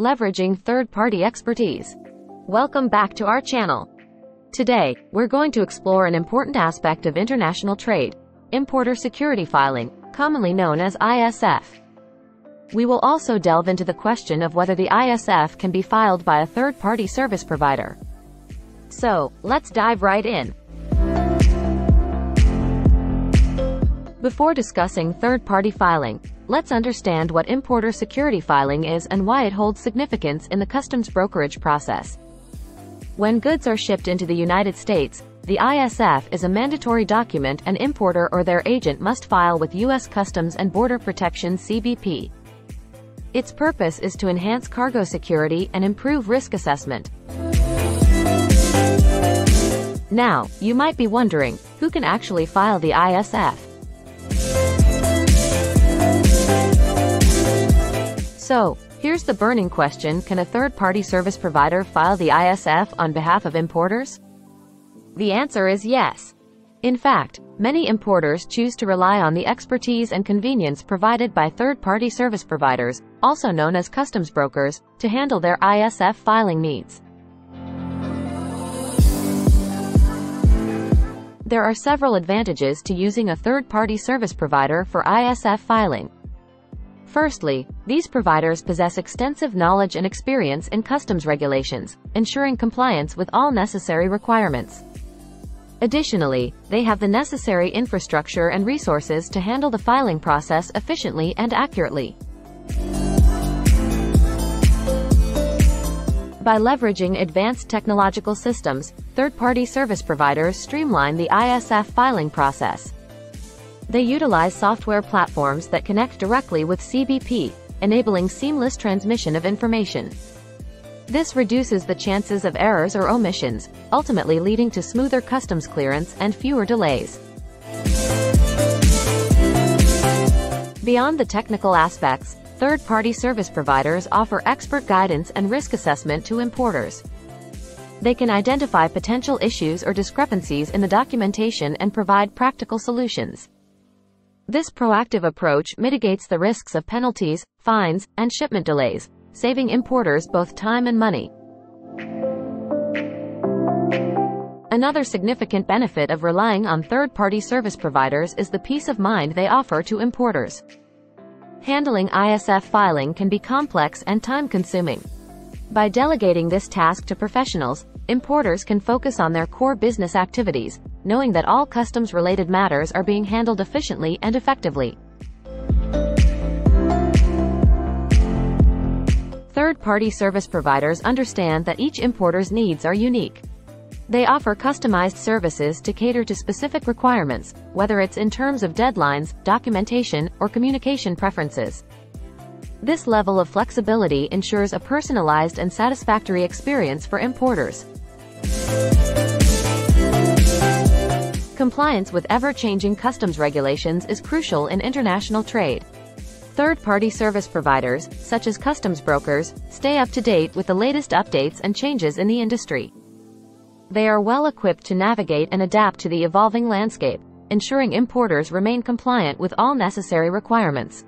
leveraging third-party expertise. Welcome back to our channel. Today, we're going to explore an important aspect of international trade, importer security filing, commonly known as ISF. We will also delve into the question of whether the ISF can be filed by a third-party service provider. So, let's dive right in. Before discussing third-party filing, let's understand what importer security filing is and why it holds significance in the customs brokerage process. When goods are shipped into the United States, the ISF is a mandatory document an importer or their agent must file with U.S. Customs and Border Protection CBP. Its purpose is to enhance cargo security and improve risk assessment. Now, you might be wondering, who can actually file the ISF? So, here's the burning question, can a third-party service provider file the ISF on behalf of importers? The answer is yes. In fact, many importers choose to rely on the expertise and convenience provided by third-party service providers, also known as customs brokers, to handle their ISF filing needs. There are several advantages to using a third-party service provider for ISF filing. Firstly, these providers possess extensive knowledge and experience in customs regulations, ensuring compliance with all necessary requirements. Additionally, they have the necessary infrastructure and resources to handle the filing process efficiently and accurately. By leveraging advanced technological systems, third-party service providers streamline the ISF filing process. They utilize software platforms that connect directly with CBP, enabling seamless transmission of information. This reduces the chances of errors or omissions, ultimately leading to smoother customs clearance and fewer delays. Beyond the technical aspects, third-party service providers offer expert guidance and risk assessment to importers. They can identify potential issues or discrepancies in the documentation and provide practical solutions. This proactive approach mitigates the risks of penalties, fines, and shipment delays, saving importers both time and money. Another significant benefit of relying on third-party service providers is the peace of mind they offer to importers. Handling ISF filing can be complex and time-consuming. By delegating this task to professionals, importers can focus on their core business activities, knowing that all customs-related matters are being handled efficiently and effectively. Third-party service providers understand that each importer's needs are unique. They offer customized services to cater to specific requirements, whether it's in terms of deadlines, documentation, or communication preferences. This level of flexibility ensures a personalized and satisfactory experience for importers. Compliance with ever-changing customs regulations is crucial in international trade. Third-party service providers, such as customs brokers, stay up to date with the latest updates and changes in the industry. They are well equipped to navigate and adapt to the evolving landscape, ensuring importers remain compliant with all necessary requirements.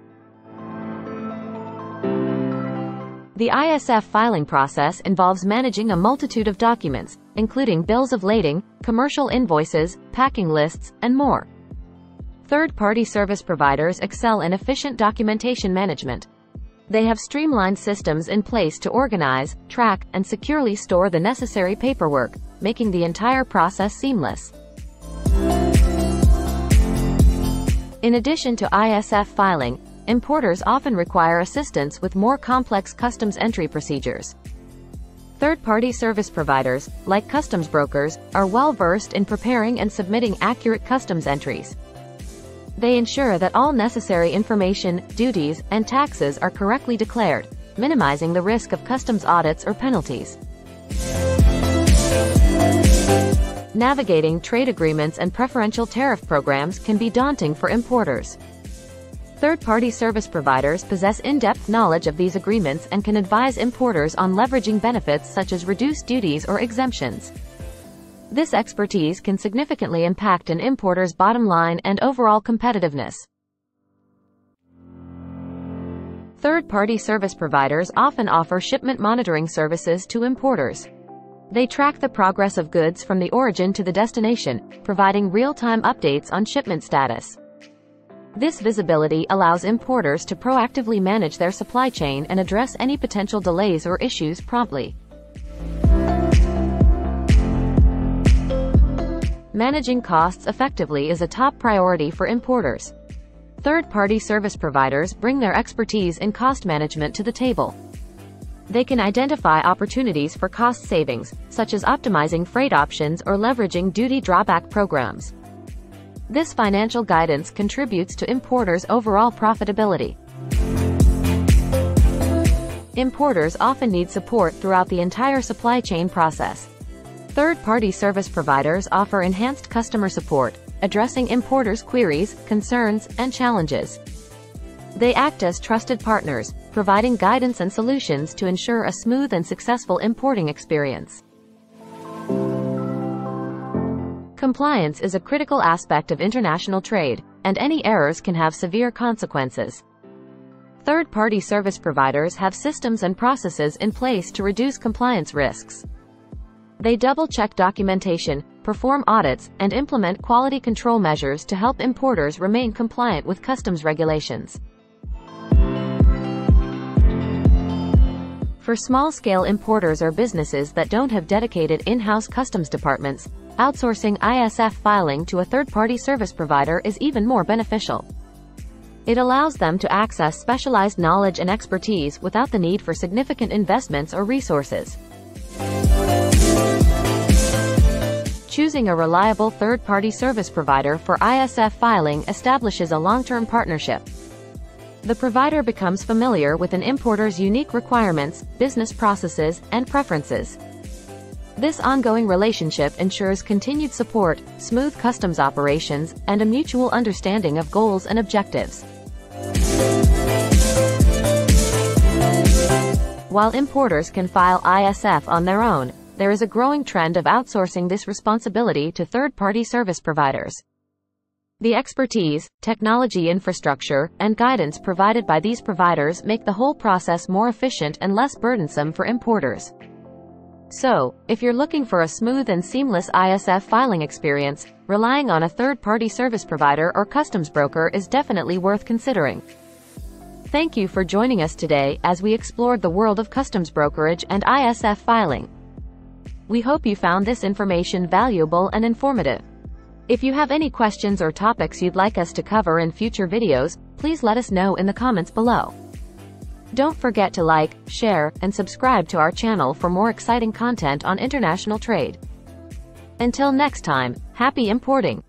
The ISF filing process involves managing a multitude of documents, including bills of lading, commercial invoices, packing lists, and more. Third-party service providers excel in efficient documentation management. They have streamlined systems in place to organize, track, and securely store the necessary paperwork, making the entire process seamless. In addition to ISF filing, importers often require assistance with more complex customs entry procedures. Third-party service providers, like customs brokers, are well-versed in preparing and submitting accurate customs entries. They ensure that all necessary information, duties, and taxes are correctly declared, minimizing the risk of customs audits or penalties. Navigating trade agreements and preferential tariff programs can be daunting for importers. Third-party service providers possess in-depth knowledge of these agreements and can advise importers on leveraging benefits such as reduced duties or exemptions. This expertise can significantly impact an importer's bottom line and overall competitiveness. Third-party service providers often offer shipment monitoring services to importers. They track the progress of goods from the origin to the destination, providing real-time updates on shipment status. This visibility allows importers to proactively manage their supply chain and address any potential delays or issues promptly. Managing costs effectively is a top priority for importers. Third-party service providers bring their expertise in cost management to the table. They can identify opportunities for cost savings, such as optimizing freight options or leveraging duty drawback programs. This financial guidance contributes to importers' overall profitability. Importers often need support throughout the entire supply chain process. Third-party service providers offer enhanced customer support, addressing importers' queries, concerns, and challenges. They act as trusted partners, providing guidance and solutions to ensure a smooth and successful importing experience. Compliance is a critical aspect of international trade, and any errors can have severe consequences. Third-party service providers have systems and processes in place to reduce compliance risks. They double-check documentation, perform audits, and implement quality control measures to help importers remain compliant with customs regulations. For small-scale importers or businesses that don't have dedicated in-house customs departments, outsourcing ISF filing to a third-party service provider is even more beneficial. It allows them to access specialized knowledge and expertise without the need for significant investments or resources. Choosing a reliable third-party service provider for ISF filing establishes a long-term partnership. The provider becomes familiar with an importer's unique requirements, business processes, and preferences. This ongoing relationship ensures continued support, smooth customs operations, and a mutual understanding of goals and objectives. While importers can file ISF on their own, there is a growing trend of outsourcing this responsibility to third-party service providers. The expertise, technology infrastructure, and guidance provided by these providers make the whole process more efficient and less burdensome for importers. So, if you're looking for a smooth and seamless ISF filing experience, relying on a third-party service provider or customs broker is definitely worth considering. Thank you for joining us today as we explored the world of customs brokerage and ISF filing. We hope you found this information valuable and informative. If you have any questions or topics you'd like us to cover in future videos, please let us know in the comments below. Don't forget to like, share, and subscribe to our channel for more exciting content on international trade. Until next time, happy importing!